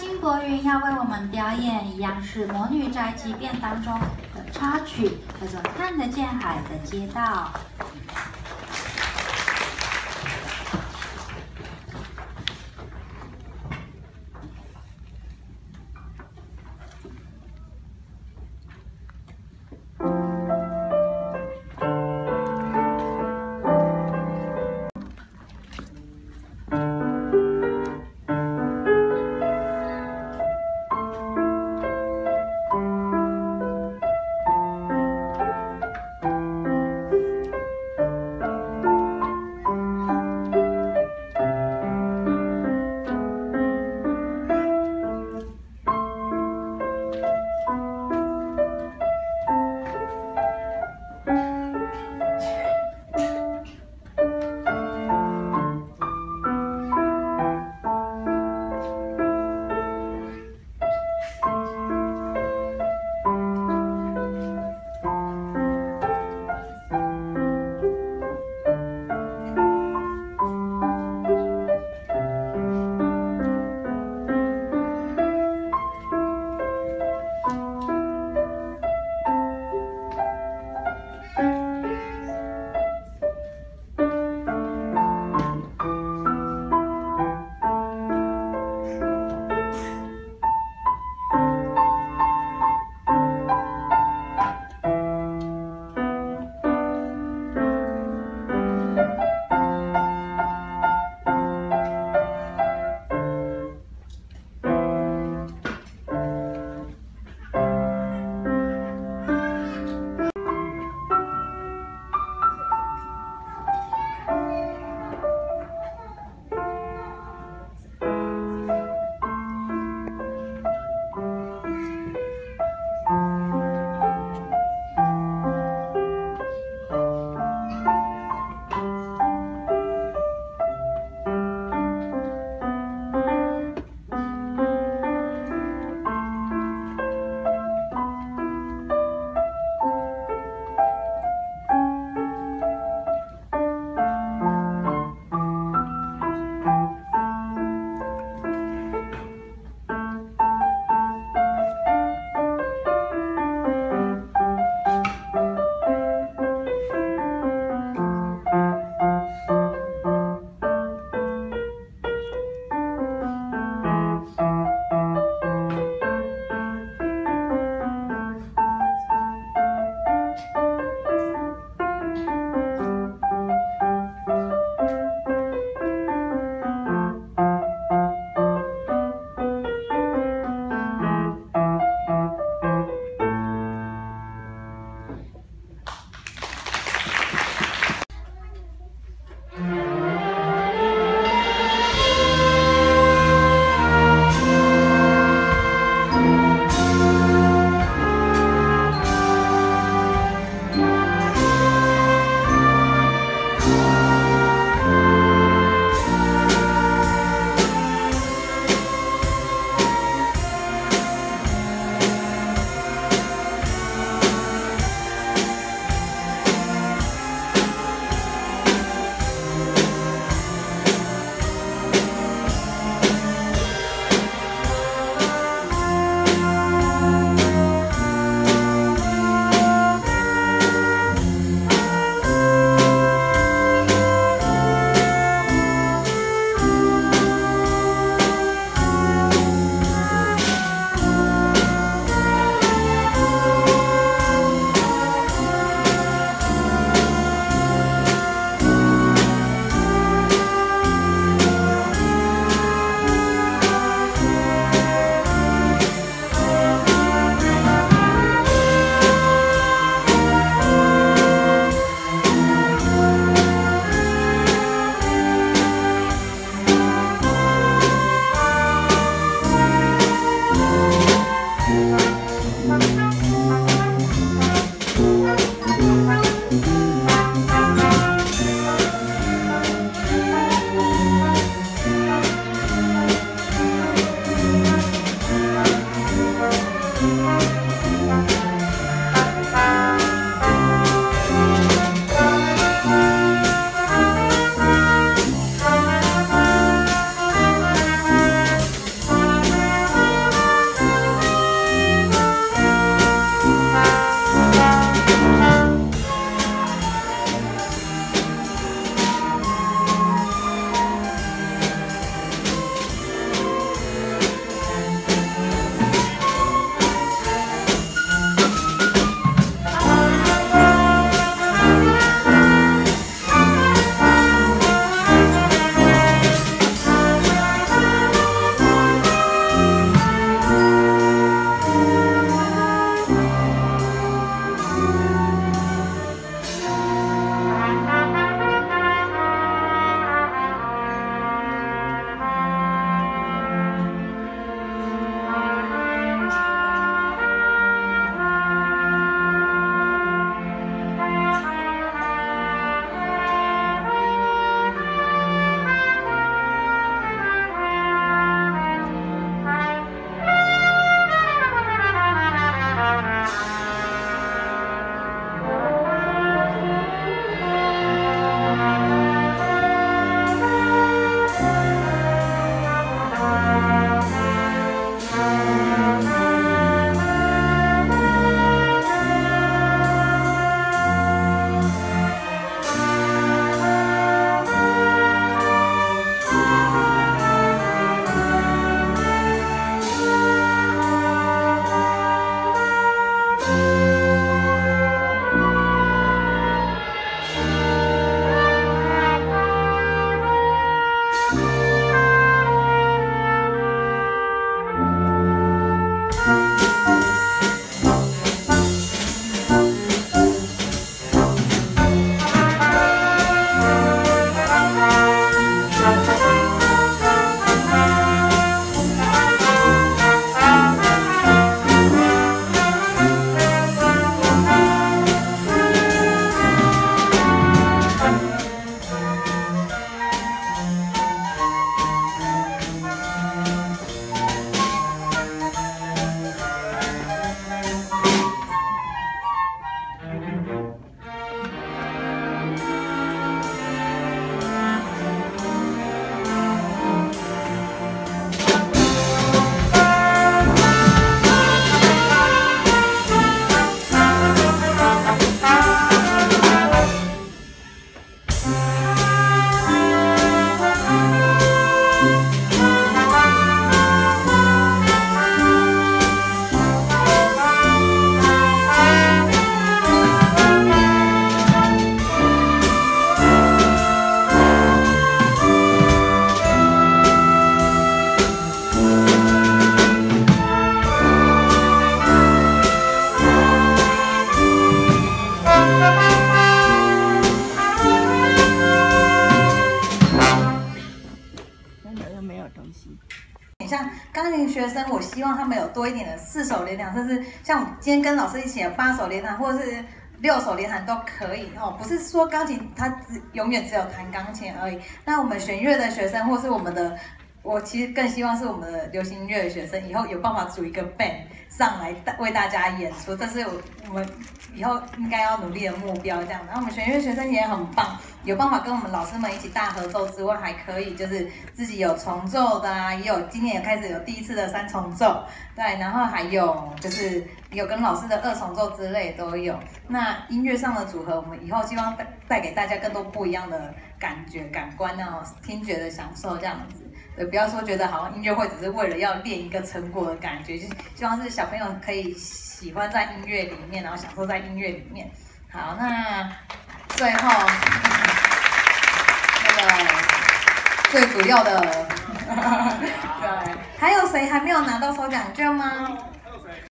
金博云要为我们表演一样是《魔女宅急便》当中的插曲，叫做《看得见海的街道》。学生，我希望他们有多一点的四手联弹，甚至像我今天跟老师一起的八手联弹，或者是六手联弹都可以哦。不是说钢琴它只永远只有弹钢琴而已。那我们弦乐的学生，或是我们的。我其实更希望是我们的流行音乐的学生以后有办法组一个 band 上来为大家演出，这是我我们以后应该要努力的目标。这样，然后我们弦乐学生也很棒，有办法跟我们老师们一起大合奏之外，还可以就是自己有重奏的啊，也有今年也开始有第一次的三重奏，对，然后还有就是有跟老师的二重奏之类都有。那音乐上的组合，我们以后希望带带给大家更多不一样的感觉、感官那种，听觉的享受这样子。也，不要说觉得好像音乐会只是为了要练一个成果的感觉，就希望是小朋友可以喜欢在音乐里面，然后享受在音乐里面。好，那最后那个最主要的，对，还有谁还没有拿到抽奖券吗？